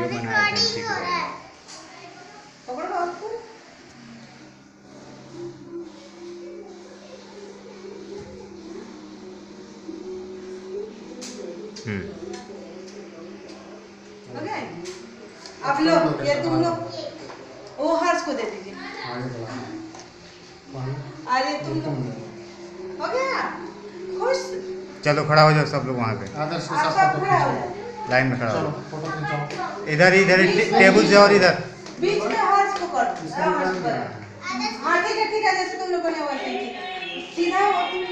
Video बनाया fancy अब लोग ये तुम लोग वो हर्ष को दे दीजिए तुम लोग हो गया खुश। चलो खड़ा हो जाओ सब लोग वहाँ पे। आदर्श सब खड़ा हो जाओ। लाइन में खड़ा हो इधर इधर टेबल से और इधर। बीच में हर्ष को कर दो हाँ, ठीक है ठीक है जैसे तुम लोगों ने वैसे। सीधा हो। तुम।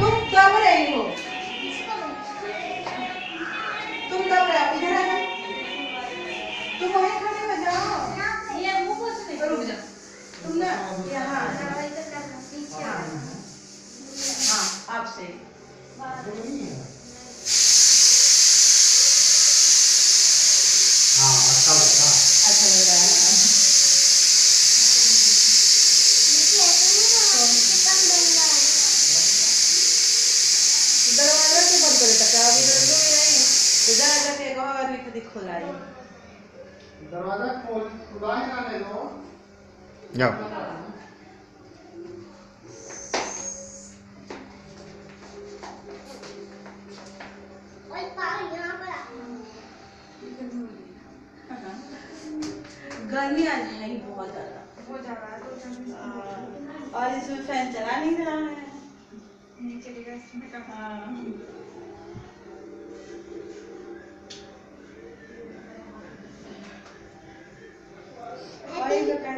तुम दब रही हो? तुम दब रहे हो? इधर आ जाओ। तुम वहीं खड़े हो जाओ। ये मुँह को रुक जाओ। तुम ना यहाँ हाँ हाँ आप सही हाँ अच्छा लगता है अच्छा लग रहा है दरवाज़ा के बंद करे तक अभी रंगो भी नहीं तो जा एक और आदमी खुद दरवाज़ा खोल खुला ही ना ले दो जाओ गर्मी आज है ही बहुत ज़्यादा। हो जा रहा है तो हाँ, और इसमें फ़ैन चला नहीं रहा है। नीचे